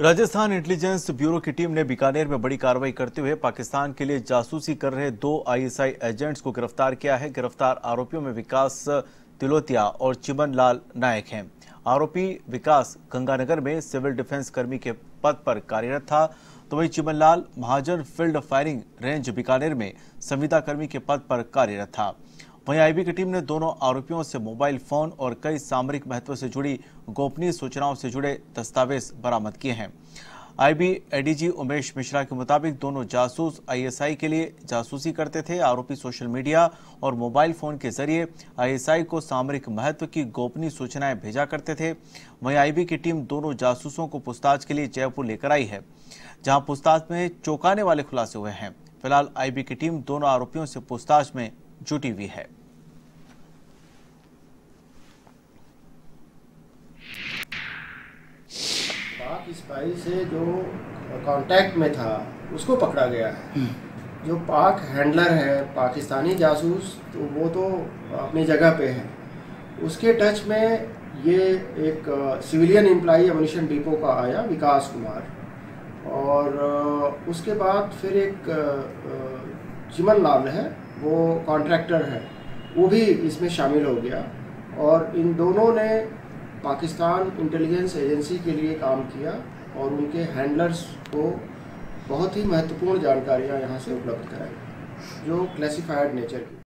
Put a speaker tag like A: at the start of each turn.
A: Rajasthan intelligence bureau की team ने बीकानेर में बड़ी कार्रवाई करते हुए पाकिस्तान के लिए जासूसी कर रहे दो आईएसआई एजेंट्स को गिरफ़्तार किया है। गिरफ़्तार आरोपियों में विकास तिलोतिया और चिमन लाल नायक हैं। आरोपी विकास गंगानगर में सिविल डिफेंस कर्मी के पद पर कार्यरत था। तो वही Chimanlal Mahajan field firing range Bikaner में संविदा कर्मी के पद पर कार्यरत था। वहीं आईबी की टीम ने दोनों आरोपियों से मोबाइल फ़ोन और कई सामरिक महत्व से जुड़ी गोपनीय सूचनाओं से जुड़े दस्तावेज़ बरामद किए हैं। आईबी एडीजी उमेश मिश्रा के मुताबिक दोनों जासूस आईएसआई के लिए जासूसी करते थे। आरोपी सोशल मीडिया और मोबाइल फ़ोन के ज़रिए आईएसआई को सामरिक महत्व की गोपनीय सूचनाएँ भेजा करते थे। वहीं आईबी की टीम दोनों जासूसों को पूछताछ के लिए जयपुर लेकर आई है, जहाँ पूछताछ में चौंकाने वाले खुलासे हुए हैं। फ़िलहाल आईबी की टीम दोनों आरोपियों से पूछताछ में जुटी हुई है।
B: पाक स्पाई से जो कांटेक्ट में था उसको पकड़ा गया है। जो पाक हैंडलर है पाकिस्तानी जासूस तो वो तो अपनी जगह पे है। उसके टच में ये एक सिविलियन एम्प्लाई अमनिशन डिपो का आया विकास कुमार। और उसके बाद फिर एक चिमन लाल है वो कॉन्ट्रैक्टर है। वो भी इसमें शामिल हो गया। और इन दोनों ने पाकिस्तान इंटेलिजेंस एजेंसी के लिए काम किया और उनके हैंडलर्स को बहुत ही महत्वपूर्ण जानकारियाँ यहाँ से उपलब्ध कराई, जो क्लासिफाइड नेचर की।